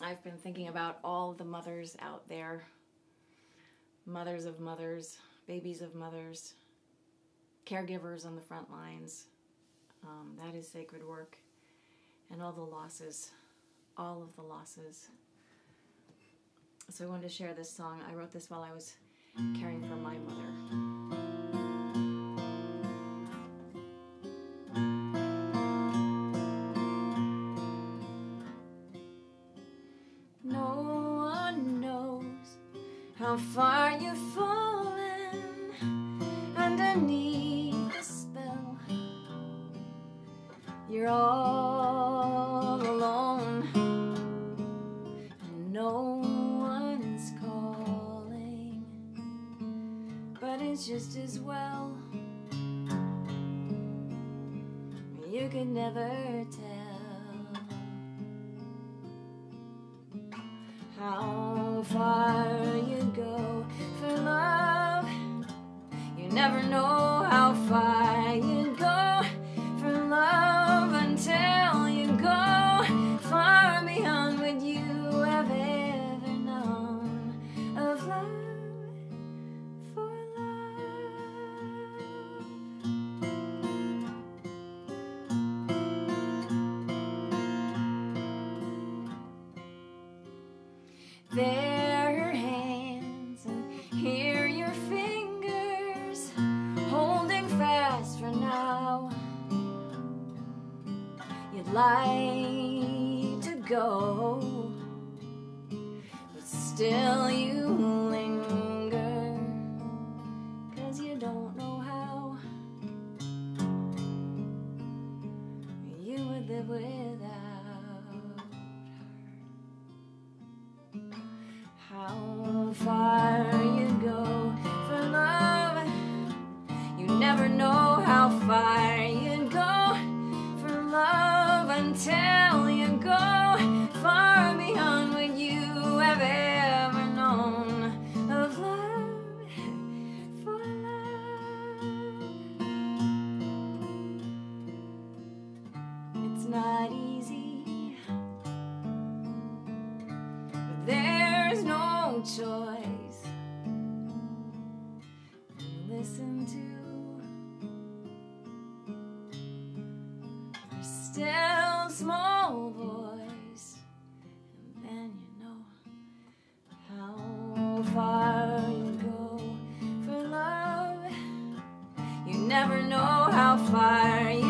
I've been thinking about all the mothers out there mothers of mothers, babies of mothers, caregivers on the front lines. Um, that is sacred work. And all the losses, all of the losses. So I wanted to share this song. I wrote this while I was caring for my mother. How far you've fallen underneath the spell. You're all alone, and no one's calling, but it's just as well. You could never tell how never know how far you go for love until you go far beyond what you have ever known of love. For love. There You'd to go, but still you linger, cause you don't know how you would live without not easy. But there's no choice. Listen to our still small voice, and then you know how far you go for love. You never know how far you